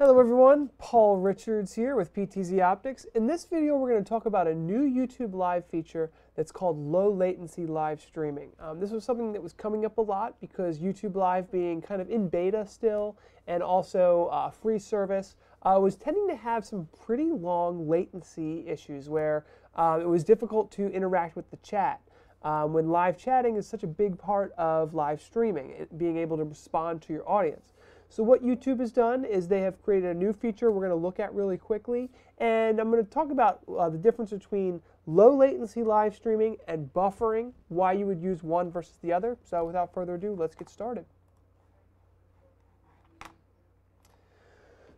Hello everyone, Paul Richards here with PTZ Optics. In this video we're going to talk about a new YouTube Live feature that's called low latency live streaming. Um, this was something that was coming up a lot because YouTube Live being kind of in beta still and also uh, free service uh, was tending to have some pretty long latency issues where uh, it was difficult to interact with the chat. Um, when live chatting is such a big part of live streaming, being able to respond to your audience. So what YouTube has done is they have created a new feature we're going to look at really quickly. And I'm going to talk about uh, the difference between low latency live streaming and buffering, why you would use one versus the other. So without further ado, let's get started.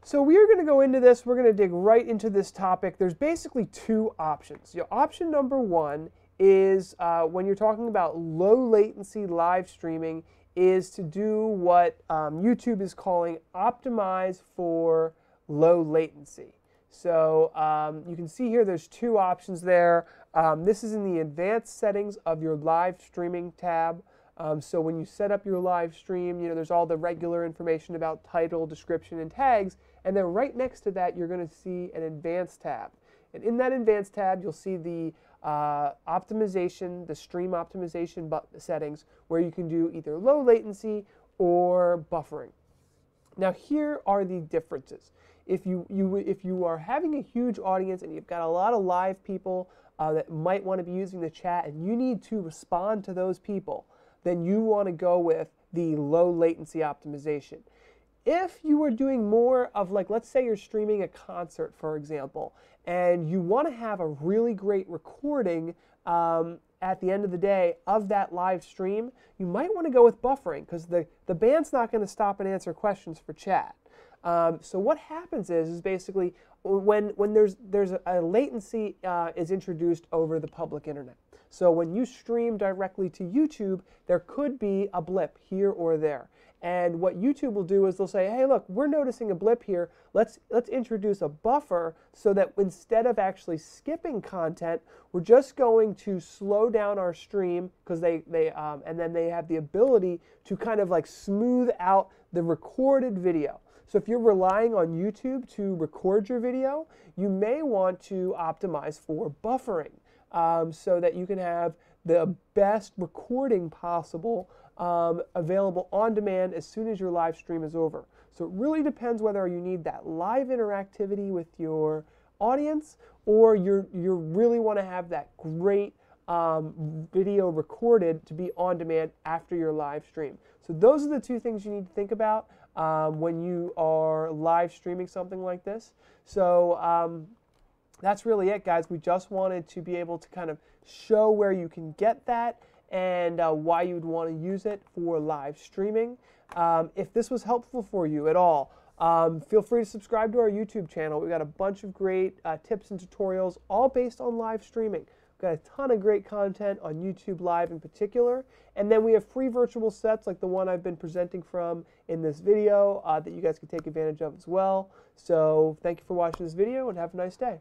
So we are going to go into this, we're going to dig right into this topic. There's basically two options. You know, option number one is uh, when you're talking about low latency live streaming is to do what um, YouTube is calling optimize for low latency. So um, you can see here there's two options there. Um, this is in the advanced settings of your live streaming tab. Um, so when you set up your live stream, you know, there's all the regular information about title, description, and tags. And then right next to that, you're going to see an advanced tab. And in that advanced tab, you'll see the uh, optimization, the stream optimization settings, where you can do either low latency or buffering. Now here are the differences. If you, you, if you are having a huge audience and you've got a lot of live people uh, that might want to be using the chat and you need to respond to those people, then you want to go with the low latency optimization. If you were doing more of like, let's say you're streaming a concert, for example, and you want to have a really great recording um, at the end of the day of that live stream, you might want to go with buffering because the, the band's not going to stop and answer questions for chat. Um, so what happens is, is basically when, when there's, there's a, a latency uh, is introduced over the public internet. So when you stream directly to YouTube, there could be a blip here or there. And what YouTube will do is they'll say, hey, look, we're noticing a blip here. Let's, let's introduce a buffer so that instead of actually skipping content, we're just going to slow down our stream because they, they um, and then they have the ability to kind of like smooth out the recorded video. So if you're relying on YouTube to record your video, you may want to optimize for buffering um, so that you can have the best recording possible um, available on demand as soon as your live stream is over. So it really depends whether you need that live interactivity with your audience or you you really want to have that great um, video recorded to be on demand after your live stream. So those are the two things you need to think about um, when you are live streaming something like this. So um, that's really it, guys. We just wanted to be able to kind of show where you can get that and uh, why you'd want to use it for live streaming. Um, if this was helpful for you at all, um, feel free to subscribe to our YouTube channel. We've got a bunch of great uh, tips and tutorials, all based on live streaming. We've got a ton of great content on YouTube Live in particular. And then we have free virtual sets like the one I've been presenting from in this video uh, that you guys can take advantage of as well. So thank you for watching this video and have a nice day.